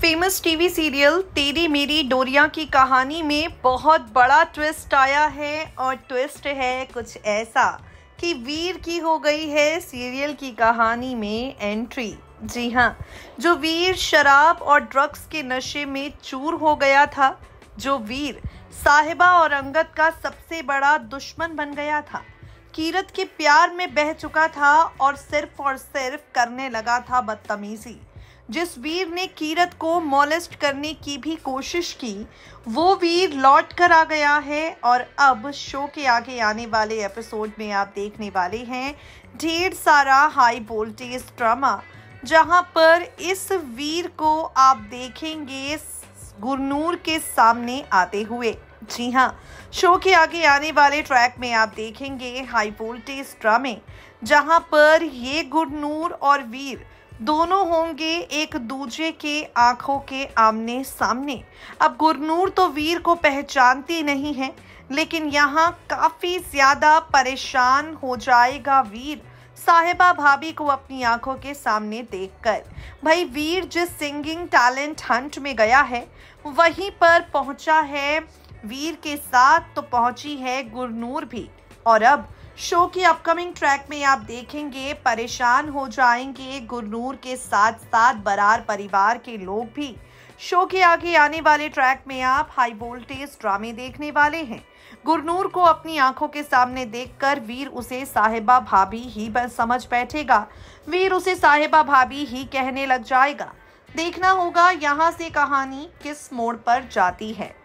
Famous TV serial तेरी मेरी डोरिया की कहानी में बहुत बड़ा ट्विस्ट आया है और ट्विस्ट है कुछ ऐसा कि वीर की हो गई है सीरियल की कहानी में एंट्री जी हाँ जो वीर शराब और ड्रग्स के नशे में चूर हो गया था, जो वीर साहिबा और अंगद का सबसे बड़ा दुश्मन बन गया था, कीरत के प्यार में बह चुका था और सिर्फ़ और सिर्फ़ करने लगा था बदतमीजी। जिस वीर ने कीरत को मोलेस्ट करने की भी कोशिश की, वो वीर लौट कर आ गया है और अब शो के आगे आने वाले एपिसोड में आप देखने वाले हैं ढेर सारा हाई वोल्टेज ड्रामा जहाँ पर इस वीर को आप देखेंगे गुरनूर के सामने आते हुए। जी हाँ शो के आगे आने वाले ट्रैक में आप देखेंगे हाई वोल्टेज ड्रामे जहाँ पर ये गुरनूर और वीर दोनों होंगे एक दूसरे के आँखों के आमने सामने। अब गुरनूर तो वीर को पहचानती नहीं है, लेकिन यहाँ काफ़ी ज़्यादा परेशान हो जाएगा वीर। साहिबा भाभी को अपनी आँखों के सामने देखकर। भाई, वीर जिस सिंगिंग टैलेंट हंट में गया है, वहीं पर पहुँचा है वीर के साथ तो पहुँची है गुरनूर भी। और अब शो के अपकमिंग ट्रैक में आप देखेंगे, परेशान हो जाएँगे गुरनूर के साथ साथ बरार परिवार के लोग भी। शो के आगे आने वाले ट्रैक में आप हाई वोल्टेज ड्रामे देखने वाले हैं। गुरनूर को अपनी आँखों के सामने देखकर वीर उसे साहिबा भाभी ही समझ बैठेगा। वीर उसे साहिबा भाभी ही कहने लग जाएगा। देखना होगा यहाँ से कहानी किस मोड़ पर जाती है।